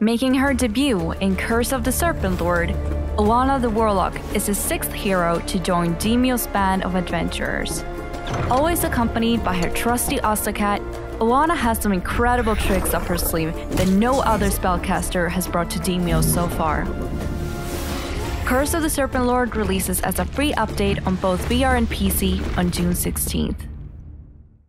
Making her debut in Curse of the Serpent Lord, Alana the Warlock is the sixth hero to join Demeo's band of adventurers. Always accompanied by her trusty Ostacat, Alana has some incredible tricks up her sleeve that no other spellcaster has brought to Demio so far. Curse of the Serpent Lord releases as a free update on both VR and PC on June 16th.